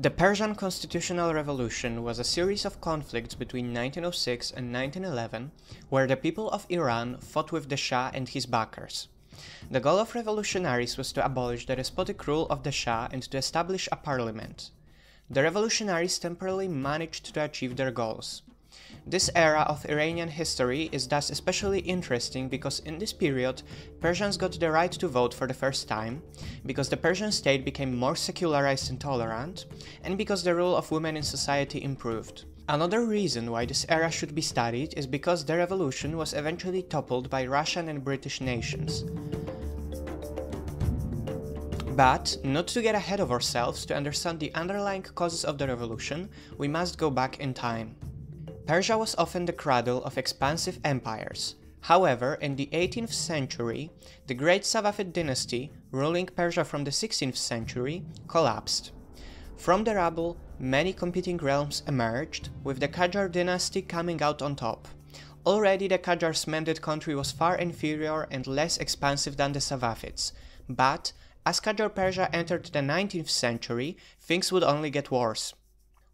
The Persian Constitutional Revolution was a series of conflicts between 1906 and 1911 where the people of Iran fought with the Shah and his backers. The goal of revolutionaries was to abolish the despotic rule of the Shah and to establish a parliament. The revolutionaries temporarily managed to achieve their goals. This era of Iranian history is thus especially interesting because in this period Persians got the right to vote for the first time, because the Persian state became more secularized and tolerant, and because the role of women in society improved. Another reason why this era should be studied is because the revolution was eventually toppled by Russian and British nations. But, not to get ahead of ourselves, to understand the underlying causes of the revolution, we must go back in time. Persia was often the cradle of expansive empires. However, in the 18th century, the great Safavid dynasty, ruling Persia from the 16th century, collapsed. From the rubble, many competing realms emerged, with the Qajar dynasty coming out on top. Already the Qajar's mandate country was far inferior and less expansive than the Safavids, but as Qajar Persia entered the 19th century, things would only get worse.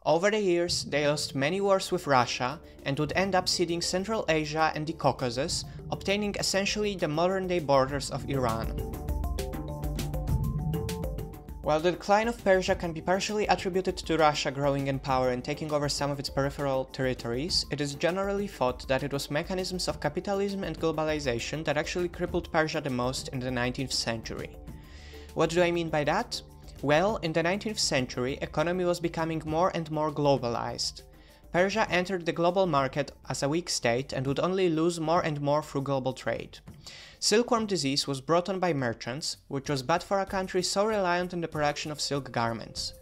Over the years, they lost many wars with Russia and would end up ceding Central Asia and the Caucasus, obtaining essentially the modern-day borders of Iran. While the decline of Persia can be partially attributed to Russia growing in power and taking over some of its peripheral territories, it is generally thought that it was mechanisms of capitalism and globalization that actually crippled Persia the most in the 19th century. What do I mean by that? Well, in the 19th century, economy was becoming more and more globalized. Persia entered the global market as a weak state and would only lose more and more through global trade. Silkworm disease was brought on by merchants, which was bad for a country so reliant on the production of silk garments.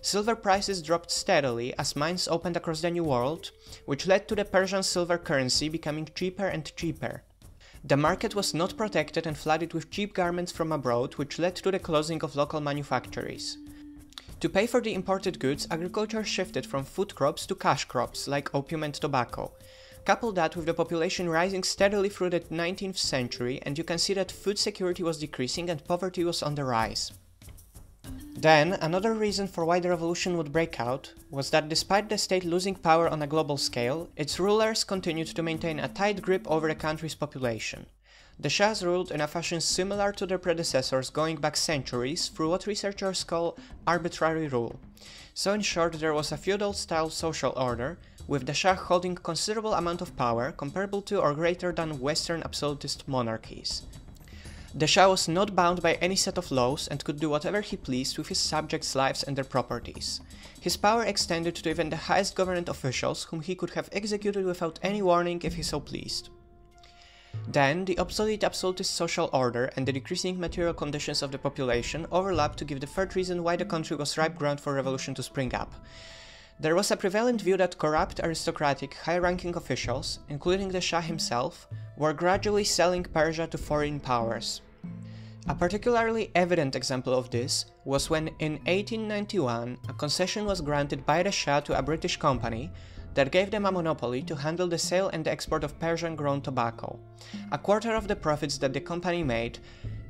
Silver prices dropped steadily as mines opened across the New World, which led to the Persian silver currency becoming cheaper and cheaper. The market was not protected and flooded with cheap garments from abroad, which led to the closing of local manufactories. To pay for the imported goods, agriculture shifted from food crops to cash crops, like opium and tobacco. Couple that with the population rising steadily through the 19th century, and you can see that food security was decreasing and poverty was on the rise. Then, another reason for why the revolution would break out was that despite the state losing power on a global scale, its rulers continued to maintain a tight grip over the country's population. The Shahs ruled in a fashion similar to their predecessors going back centuries through what researchers call arbitrary rule. So in short, there was a feudal-style social order, with the Shah holding considerable amount of power comparable to or greater than Western absolutist monarchies. The Shah was not bound by any set of laws and could do whatever he pleased with his subjects' lives and their properties. His power extended to even the highest government officials, whom he could have executed without any warning if he so pleased. Then, the obsolete absolutist social order and the decreasing material conditions of the population overlapped to give the third reason why the country was ripe ground for revolution to spring up. There was a prevalent view that corrupt aristocratic high-ranking officials, including the Shah himself, were gradually selling Persia to foreign powers. A particularly evident example of this was when in 1891 a concession was granted by the Shah to a British company that gave them a monopoly to handle the sale and export of Persian grown tobacco. A quarter of the profits that the company made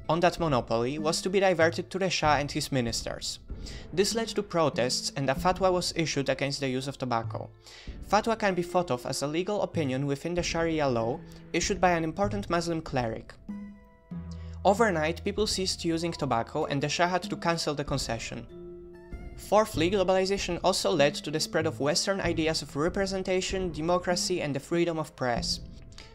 on that monopoly was to be diverted to the Shah and his ministers. This led to protests and a fatwa was issued against the use of tobacco. Fatwa can be thought of as a legal opinion within the Sharia law issued by an important Muslim cleric. Overnight, people ceased using tobacco and the Shah had to cancel the concession. Fourthly, globalization also led to the spread of Western ideas of representation, democracy, and the freedom of press.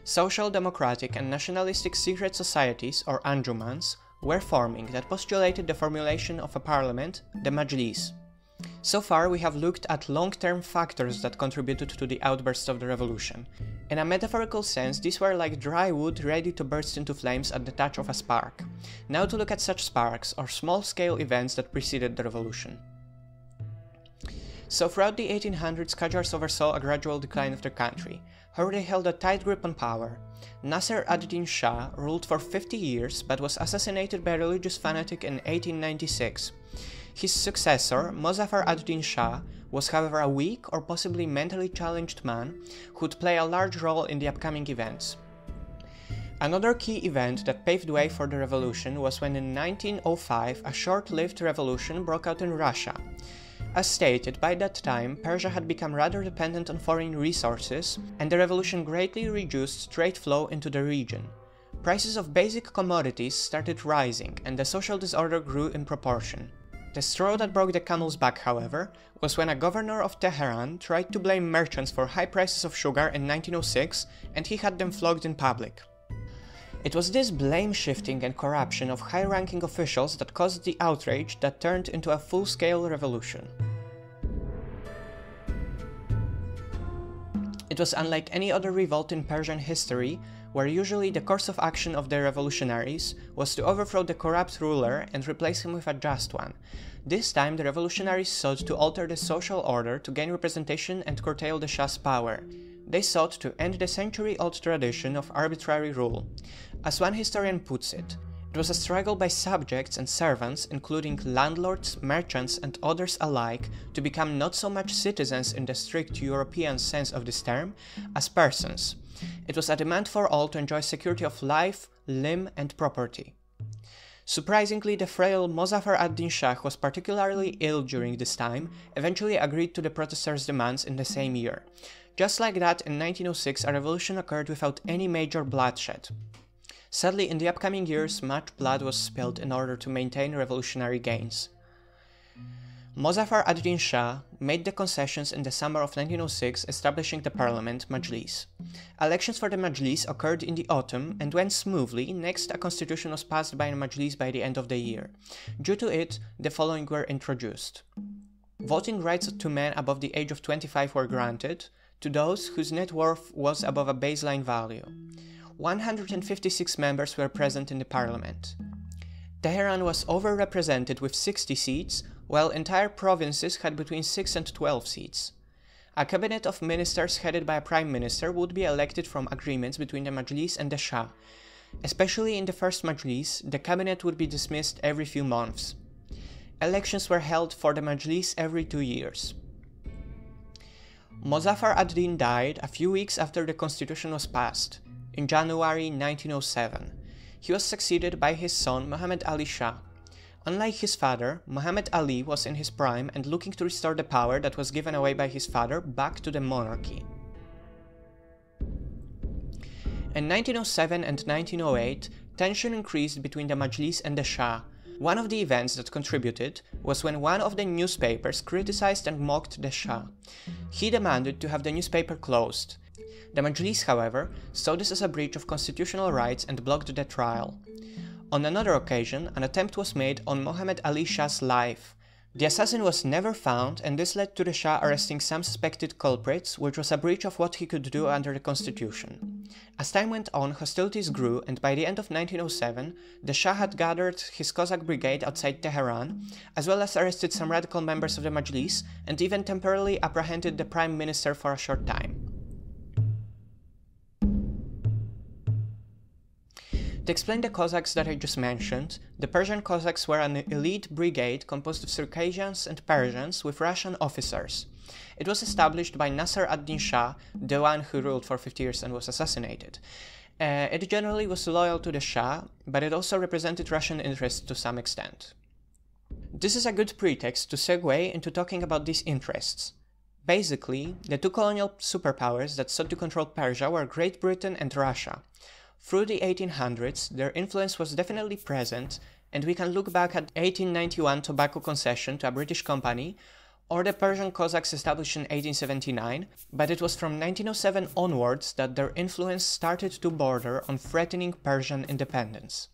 Social democratic and nationalistic secret societies, or anjumans, were forming that postulated the formulation of a parliament, the Majlis. So far, we have looked at long-term factors that contributed to the outburst of the revolution. In a metaphorical sense, these were like dry wood ready to burst into flames at the touch of a spark. Now to look at such sparks, or small-scale events that preceded the revolution. So throughout the 1800s, Qajars oversaw a gradual decline of their country. They held a tight grip on power. Nasser ad-Din Shah ruled for 50 years but was assassinated by a religious fanatic in 1896. His successor, Mozaffar ad-Din Shah, was however a weak or possibly mentally challenged man who'd play a large role in the upcoming events. Another key event that paved the way for the revolution was when in 1905 a short-lived revolution broke out in Russia. As stated, by that time, Persia had become rather dependent on foreign resources, and the revolution greatly reduced trade flow into the region. Prices of basic commodities started rising, and the social disorder grew in proportion. The straw that broke the camel's back, however, was when a governor of Tehran tried to blame merchants for high prices of sugar in 1906 and he had them flogged in public. It was this blame shifting and corruption of high ranking officials that caused the outrage that turned into a full scale revolution. It was unlike any other revolt in Persian history, where usually the course of action of the revolutionaries was to overthrow the corrupt ruler and replace him with a just one. This time the revolutionaries sought to alter the social order to gain representation and curtail the Shah's power. They sought to end the century-old tradition of arbitrary rule. As one historian puts it, it was a struggle by subjects and servants, including landlords, merchants, and others alike, to become not so much citizens in the strict European sense of this term, as persons. It was a demand for all to enjoy security of life, limb, and property. Surprisingly, the frail Mozaffar ad-Din Shah was particularly ill during this time, eventually agreed to the protesters' demands in the same year. Just like that, in 1906 a revolution occurred without any major bloodshed. Sadly, in the upcoming years, much blood was spilled in order to maintain revolutionary gains. Mozaffar ad-Din Shah made the concessions in the summer of 1906, establishing the parliament Majlis. Elections for the Majlis occurred in the autumn and went smoothly, next a constitution was passed by the Majlis by the end of the year. Due to it, the following were introduced. Voting rights to men above the age of 25 were granted, to those whose net worth was above a baseline value. 156 members were present in the parliament. Tehran was overrepresented with 60 seats, while entire provinces had between 6 and 12 seats. A cabinet of ministers headed by a prime minister would be elected from agreements between the Majlis and the Shah. Especially in the first Majlis, the cabinet would be dismissed every few months. Elections were held for the Majlis every two years. Mozaffar ad-Din died a few weeks after the constitution was passed in January 1907. He was succeeded by his son Muhammad Ali Shah. Unlike his father, Muhammad Ali was in his prime and looking to restore the power that was given away by his father back to the monarchy. In 1907 and 1908, tension increased between the Majlis and the Shah. One of the events that contributed was when one of the newspapers criticized and mocked the Shah. He demanded to have the newspaper closed. The Majlis, however, saw this as a breach of constitutional rights and blocked the trial. On another occasion, an attempt was made on Mohammed Ali Shah's life. The assassin was never found, and this led to the Shah arresting some suspected culprits, which was a breach of what he could do under the constitution. As time went on, hostilities grew, and by the end of 1907, the Shah had gathered his Cossack brigade outside Tehran, as well as arrested some radical members of the Majlis, and even temporarily apprehended the prime minister for a short time. To explain the Cossacks that I just mentioned, the Persian Cossacks were an elite brigade composed of Circassians and Persians with Russian officers. It was established by Nasser ad-Din Shah, the one who ruled for 50 years and was assassinated. Uh, it generally was loyal to the Shah, but it also represented Russian interests to some extent. This is a good pretext to segue into talking about these interests. Basically, the two colonial superpowers that sought to control Persia were Great Britain and Russia. Through the 1800s, their influence was definitely present, and we can look back at 1891 tobacco concession to a British company, or the Persian Cossacks established in 1879, but it was from 1907 onwards that their influence started to border on threatening Persian independence.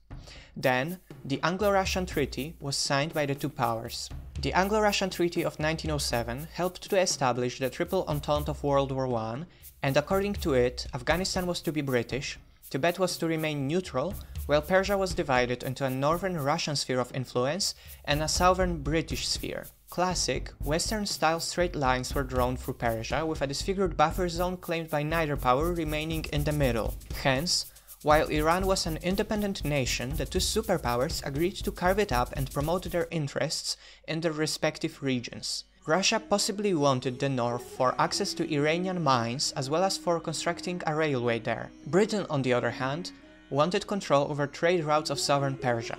Then, the Anglo-Russian Treaty was signed by the two powers. The Anglo-Russian Treaty of 1907 helped to establish the Triple Entente of World War I, and according to it, Afghanistan was to be British, Tibet was to remain neutral, while Persia was divided into a northern Russian sphere of influence and a southern British sphere. Classic, Western-style straight lines were drawn through Persia, with a disfigured buffer zone claimed by neither power remaining in the middle. Hence, while Iran was an independent nation, the two superpowers agreed to carve it up and promote their interests in their respective regions. Russia possibly wanted the north for access to Iranian mines as well as for constructing a railway there. Britain, on the other hand, wanted control over trade routes of southern Persia.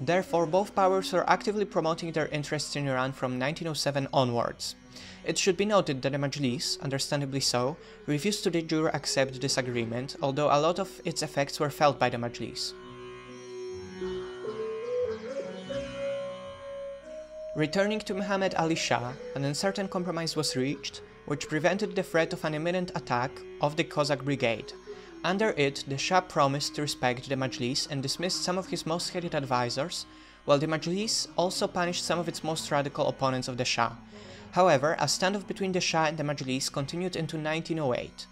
Therefore, both powers were actively promoting their interests in Iran from 1907 onwards. It should be noted that the Majlis, understandably so, refused to de jure accept this agreement, although a lot of its effects were felt by the Majlis. Returning to Muhammad Ali Shah, an uncertain compromise was reached, which prevented the threat of an imminent attack of the Cossack Brigade. Under it, the Shah promised to respect the Majlis and dismissed some of his most hated advisors, while the Majlis also punished some of its most radical opponents of the Shah. However, a standoff between the Shah and the Majlis continued into 1908.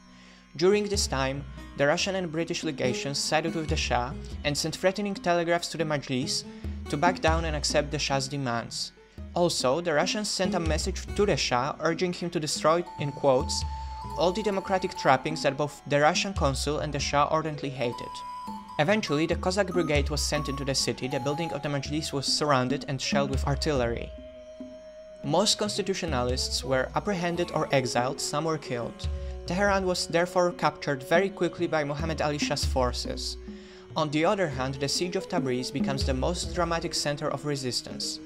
During this time, the Russian and British legations sided with the Shah and sent threatening telegraphs to the Majlis to back down and accept the Shah's demands. Also, the Russians sent a message to the Shah urging him to destroy, in quotes, all the democratic trappings that both the Russian consul and the Shah ardently hated. Eventually, the Cossack brigade was sent into the city, the building of the Majlis was surrounded and shelled with artillery. Most constitutionalists were apprehended or exiled, some were killed. Tehran was therefore captured very quickly by Muhammad Ali Shah's forces. On the other hand, the siege of Tabriz becomes the most dramatic center of resistance.